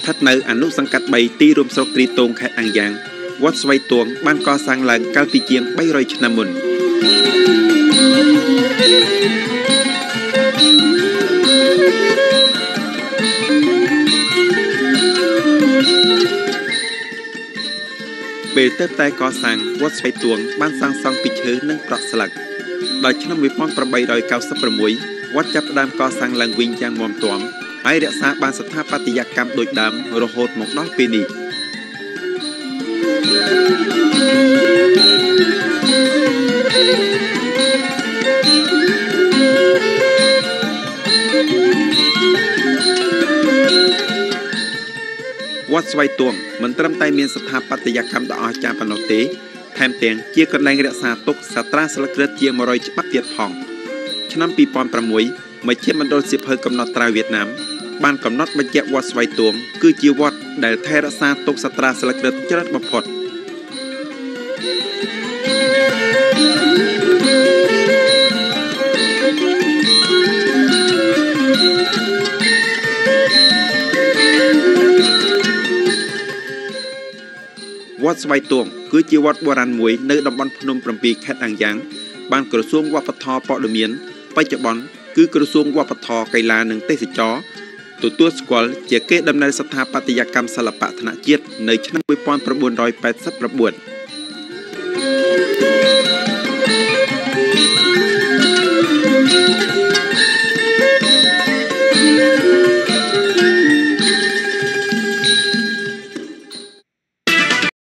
ស្ថិតនៅអនុសង្កាត់3ទីរួមស្រុកគ្រីតូងខេត្តអង្គយ៉ាងវត្តស្វ័យទួងបានកសាងឡើងកាលពីជាង300ឆ្នាំមុនពេលទៅតែកសាងវត្តស្វ័យទួងបានសាងសង់ពីឈើនិងប្រក់ស្លឹកដល់ឆ្នាំ1896វត្តចាប់ផ្ដើមកសាងឡើងវិញយ៉ាងមាំទាំ ហើយរក្សាបានស្ថាបត្យកម្មដូចដើមរហូតមកដល់ពេលនេះវត្តស្វ័យទួងមិនត្រឹមតែមានស្ថាបត្យកម្មដ៏អស្ចារ្យប៉ុណ្ណោះទេថែមទាំងជាកន្លែងរក្សាទុកសាត្រាស្លឹកគ្រឹះជាង100ច្បាប់ទៀតផងឆ្នាំ2006មជ្ឈមណ្ឌលសៀវភៅកំណត់ត្រាវៀតណាម បានកំណត់បញ្ជាក់វត្តស្វ័យទួងគឺជាវត្តដែលថែរក្សាទុកសាត្រាស្លឹកគ្រឹះច្រើនបំផុតវត្តស្វ័យទួងគឺជាវត្តបុរាណមួយនៅតំបន់ភ្នំ7ខេត្តអាំងយ៉ាង បានក្រសួងវប្បធម៌ព័ត៌មានបច្ចុប្បន្នគឺក្រសួងវប្បធម៌កីឡានិងទេសចរ ទទួលស្គាល់ជាកេរដំណែលស្ថាបត្យកម្មសិល្បៈថ្នាក់ជាតិនៅឆ្នាំ1989